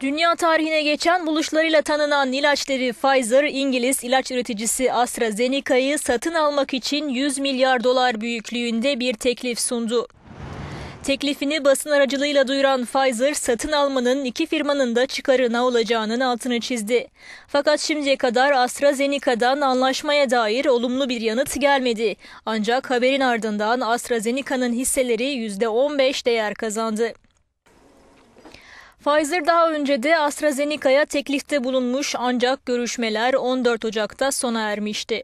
Dünya tarihine geçen buluşlarıyla tanınan ilaç devi Pfizer, İngiliz ilaç üreticisi AstraZeneca'yı satın almak için 100 milyar dolar büyüklüğünde bir teklif sundu. Teklifini basın aracılığıyla duyuran Pfizer, satın almanın iki firmanın da çıkarına olacağının altını çizdi. Fakat şimdiye kadar AstraZeneca'dan anlaşmaya dair olumlu bir yanıt gelmedi. Ancak haberin ardından AstraZeneca'nın hisseleri %15 değer kazandı. Pfizer daha önce de AstraZeneca'ya teklifte bulunmuş ancak görüşmeler 14 Ocak'ta sona ermişti.